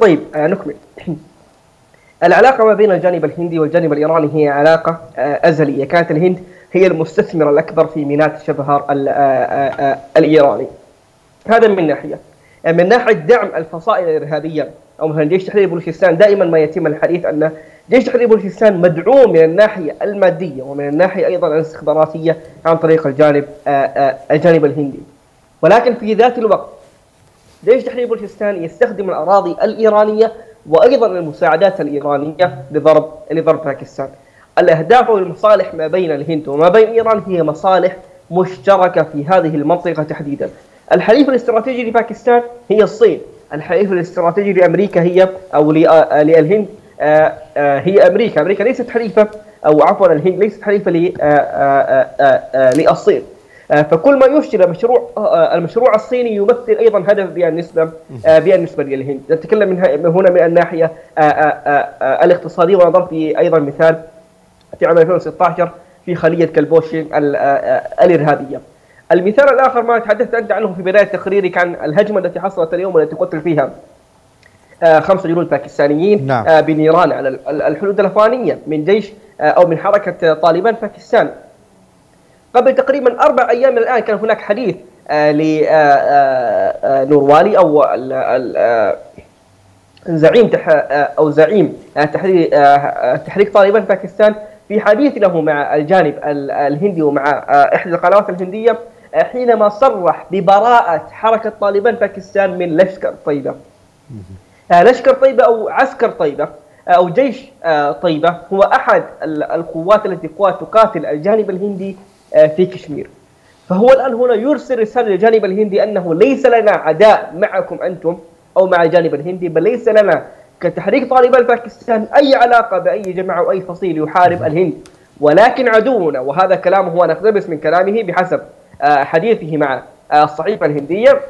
طيب نكمل. العلاقة ما بين الجانب الهندي والجانب الإيراني هي علاقة أزلية. كانت الهند هي المستثمر الأكبر في ميناء شبهار الإيراني. هذا من ناحية. من ناحية دعم الفصائل الإرهابية أو مثلا جيش تحرير بلوشستان دائما ما يتم الحديث أن جيش تحرير بلوشستان مدعوم من الناحية المادية ومن الناحية أيضا الاستخباراتية عن طريق الجانب الجانب الهندي. ولكن في ذات الوقت جيش تحرير بلوشستان يستخدم الأراضي الإيرانية وأيضا المساعدات الإيرانية لضرب لضرب باكستان. الأهداف والمصالح ما بين الهند وما بين إيران هي مصالح مشتركة في هذه المنطقة تحديدا. الحليف الاستراتيجي لباكستان هي الصين. الحليف الاستراتيجي لأمريكا هي أو للهند هي أمريكا. أمريكا ليست حليفة أو عفوا الهند ليست حليفة للصين. فكل ما يفشل مشروع المشروع الصيني يمثل أيضا هدف بالنسبة بالنسبة للهند، نتكلم من هنا من الناحية الاقتصاديه وأنا ضربت أيضا مثال في عام 2016 في خلية كلبوشي الإرهابية. المثال الآخر ما تحدثت أنت عنه في بداية تقريرك عن الهجمة التي حصلت اليوم والتي قتل فيها خمسة جنود باكستانيين نعم. بنيران على الحدود الأفغانية من جيش أو من حركة طالبان باكستان. قبل تقريبا أربع أيام الآن كان هناك حديث لنوروالي أو زعيم أو زعيم تحرير تحريك طالبان باكستان في حديث له مع الجانب الهندي ومع إحدى القنوات الهندية حينما صرح ببراءة حركة طالبان باكستان من لشكر طيبة. لشكر طيبة أو عسكر طيبة أو جيش طيبة هو أحد القوات التي تقاتل الجانب الهندي في كشمير. فهو الآن هنا يرسل رسالة للجانب الهندي أنه ليس لنا عداء معكم أنتم أو مع الجانب الهندي بل ليس لنا كتحريك طالبان باكستان أي علاقة بأي جماعة أو أي فصيل يحارب الهند. ولكن عدونا وهذا كلامه هو نقتبس من كلامه بحسب حديثه مع الصحيفة الهندية.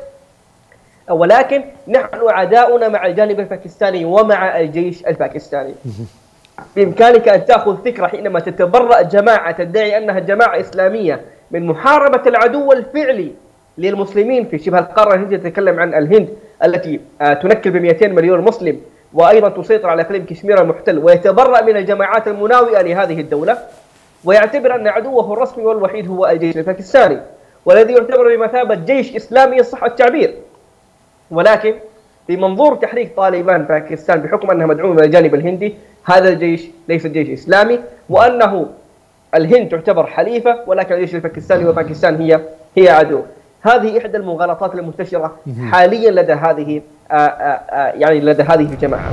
ولكن نحن عداؤنا مع الجانب الباكستاني ومع الجيش الباكستاني. بإمكانك أن تأخذ فكرة حينما تتبرأ جماعة تدعي أنها جماعة إسلامية من محاربة العدو الفعلي للمسلمين في شبه القارة الهندية تتكلم عن الهند التي تنكل ب 200 مليون مسلم وأيضا تسيطر على إقليم كشمير المحتل ويتبرأ من الجماعات المناوئة لهذه الدولة ويعتبر أن عدوه الرسمي والوحيد هو الجيش الباكستاني والذي يعتبر بمثابة جيش إسلامي صح التعبير. ولكن في منظور تحريك طالبان باكستان بحكم أنها مدعومة من الجانب الهندي هذا الجيش ليس جيش إسلامي وأنه الهند تعتبر حليفة ولكن الجيش الباكستاني وباكستان هي هي عدو. هذه إحدى المغالطات المنتشرة حاليا لدى هذه آآ آآ يعني لدى هذه الجماعة.